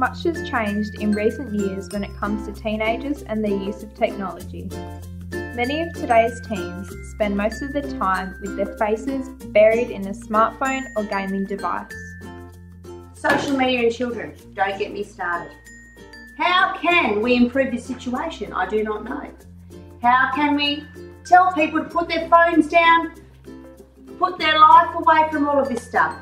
Much has changed in recent years when it comes to teenagers and their use of technology. Many of today's teens spend most of their time with their faces buried in a smartphone or gaming device. Social media and children, don't get me started. How can we improve this situation? I do not know. How can we tell people to put their phones down, put their life away from all of this stuff?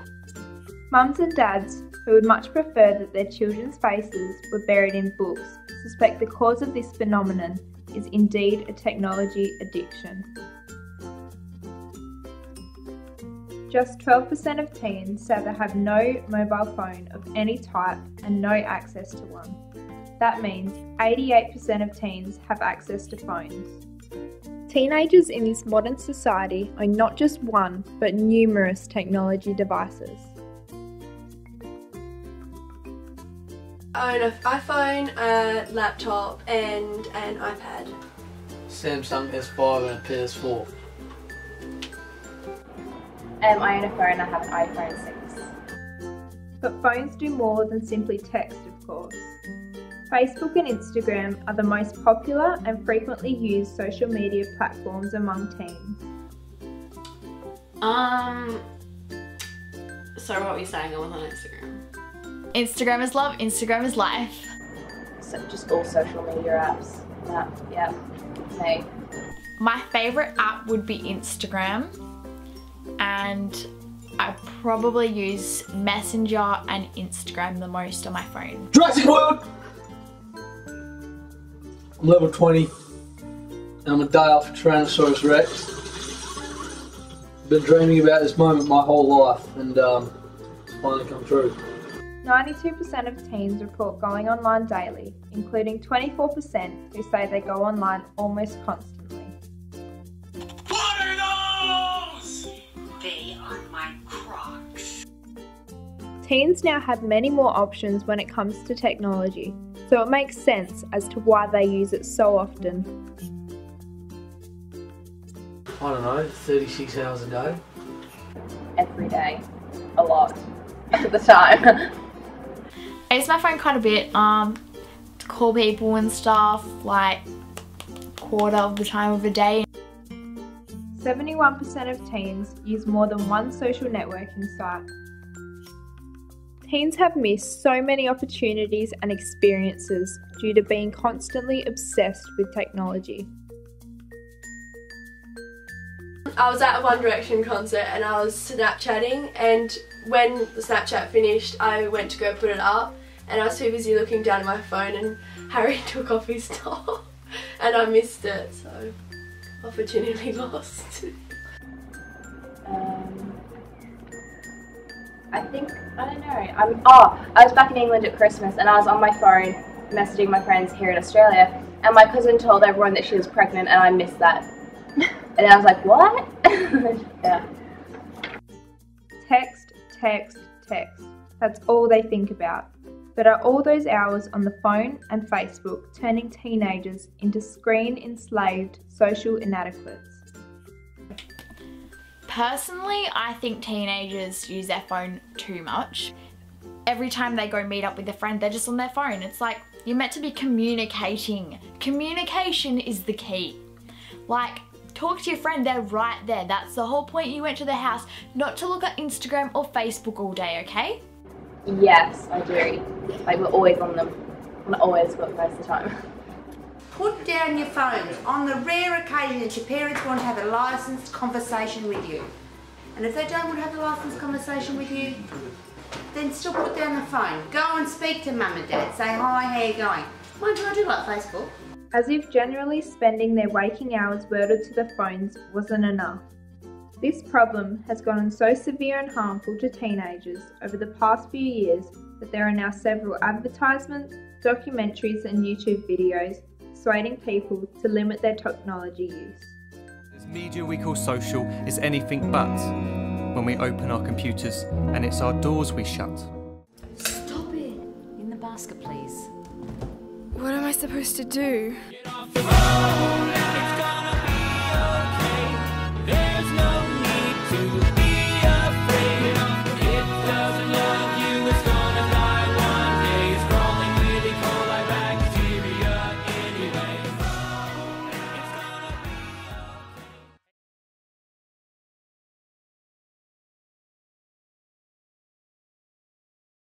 Mums and dads who would much prefer that their children's faces were buried in books suspect the cause of this phenomenon is indeed a technology addiction. Just 12% of teens say they have no mobile phone of any type and no access to one. That means 88% of teens have access to phones. Teenagers in this modern society own not just one, but numerous technology devices. Own an iPhone, a laptop, and an iPad. Samsung S5 and a PS4. Um, I own a phone, I have an iPhone 6. But phones do more than simply text, of course. Facebook and Instagram are the most popular and frequently used social media platforms among teens. Um. So what were you saying? I was on Instagram. Instagram is love. Instagram is life. So just all social media apps. Yeah, yeah. Me. My favorite app would be Instagram, and I probably use Messenger and Instagram the most on my phone. Jurassic World! I'm level 20 and I'm a day off Tyrannosaurus Rex. Been dreaming about this moment my whole life and um, it's finally come true. 92% of teens report going online daily, including 24% who say they go online almost constantly. What are those? They are my crocs. Teens now have many more options when it comes to technology, so it makes sense as to why they use it so often. I don't know, 36 hours a day. Every day. A lot. At the time. I use my phone quite a bit um, to call people and stuff, like quarter of the time of the day. 71% of teens use more than one social networking site. Teens have missed so many opportunities and experiences due to being constantly obsessed with technology. I was at a One Direction concert and I was Snapchatting and when the Snapchat finished I went to go put it up and I was too busy looking down at my phone and Harry took off his top and I missed it so opportunity lost. Um, I think I don't know. I'm oh, I was back in England at Christmas and I was on my phone messaging my friends here in Australia and my cousin told everyone that she was pregnant and I missed that. and I was like, what? yeah. Text, text, text. That's all they think about. But are all those hours on the phone and Facebook turning teenagers into screen enslaved social inadequates? Personally, I think teenagers use their phone too much. Every time they go meet up with a friend, they're just on their phone. It's like, you're meant to be communicating. Communication is the key. Like, talk to your friend, they're right there. That's the whole point you went to the house, not to look at Instagram or Facebook all day, okay? Yes, I do. Like we're always on them. Not always, but most of the time. Put down your phones on the rare occasion that your parents want to have a licensed conversation with you. And if they don't want to have a licensed conversation with you, then still put down the phone. Go and speak to mum and dad. Say, hi, how you going? Mind you, I do like Facebook. As if generally spending their waking hours welded to the phones wasn't enough. This problem has gotten so severe and harmful to teenagers over the past few years that there are now several advertisements, documentaries, and YouTube videos persuading people to limit their technology use. This media we call social is anything but when we open our computers and it's our doors we shut. Stop it! In the basket, please. What am I supposed to do?